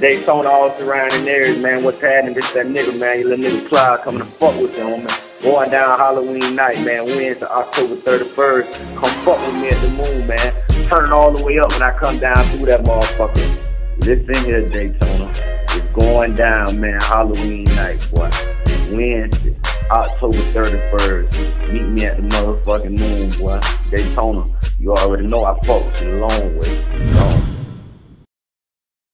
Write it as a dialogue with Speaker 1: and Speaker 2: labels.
Speaker 1: Daytona all surrounding areas, man. What's happening? This that nigga, man. Your little nigga Plies coming to fuck with you, homie. Going down Halloween night, man. Wednesday, October 31st. Come fuck with me at the moon, man. Turn it all the way up when I come down through that motherfucker. Listen here, Daytona. It's going down, man. Halloween night, boy. Wednesday, October 31st. Meet me at the motherfucking moon, boy. Daytona. You already know I fuck with you a long way.